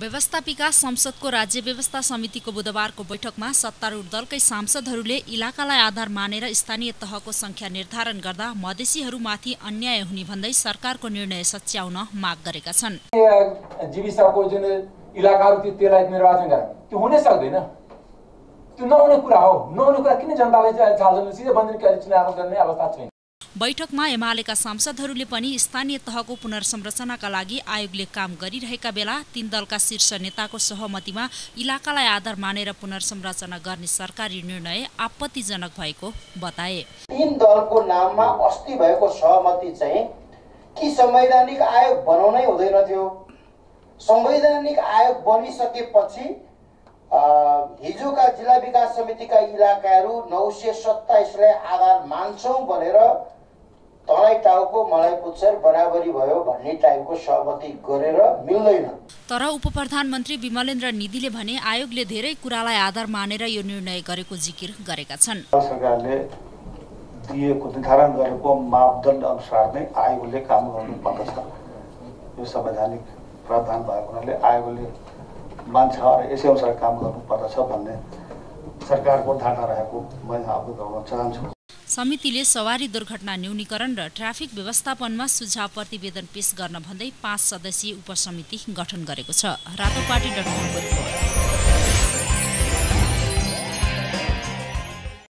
व्यवस्थापिका संसदको राज्य व्यवस्था समितिको बुधबारको बैठकमा सत्तारूढ दलकै सांसदहरूले इलाकालाई आधार मानेर स्थानीय तहको संख्या निर्धारण गर्दा मधेसीहरूमाथि अन्याय हुने भन्दै सरकारको निर्णय सच्याउन माग गरेका छन्। जुन इलाकाहरू थियो त्यसलाई निर्वाचन त्यो हुनै सक्दैन। त्यो नहुने कुरा हो। नहुने कुरा किन जनतालाई सिधै चुनाव गर्ने अवस्था छैन? बैठकमा एमालेका सांसदहरूले पनि स्थानीय तहको पुनर्संरचनाका लागि आयोगले काम गरिरहेका बेला तीन दलका शीर्ष नेताको सहमतिमा इलाकालाई आधार मानेर पुनर्संरचना गर्ने सरकारी निर्णय आपत्तिजनक भएको बताए। तीन दलको नाममा अस्ति भएको सहमति चाहिँ कि संवैधानिक आयोग बनाउनै हुँदैन थियो। संवैधानिक आयोग बनिसकेपछि हिजोका जिल्ला विकास समितिका इलाकाहरू नौ सय सत्ताइसलाई आधार मान्छौँ भनेर तँलाई टाउको मलाई पुच्छर बराबरी भयो भन्ने टाइपको सहमति गरेर मिल्दैन। तर उप प्रधानमन्त्री विमलेन्द्र निधिले भने आयोगले धेरै कुरालाई आधार मानेर यो निर्णय गरेको जिकिर गरेका छन्। सरकारले दिएको निर्धारण गरेको मापदण्ड अनुसार नै आयोगले काम गर्नुपर्दछ यो संवैधानिक प्रावधान भएको हुनाले आयोगले मान्छ र यसै अनुसार काम गर्नुपर्दछ भन्ने सरकारको धारणा रहेको म यहाँ अवगत गराउन चाहन्छु। समितिले सवारी दुर्घटना न्यूनीकरण र ट्राफिक व्यवस्थापनमा सुझाव प्रतिवेदन पेश गर्न भन्दै पाँच सदस्यीय उपसमिति गठन गरेको छ। रातोपाटी डट कमको रिपोर्ट।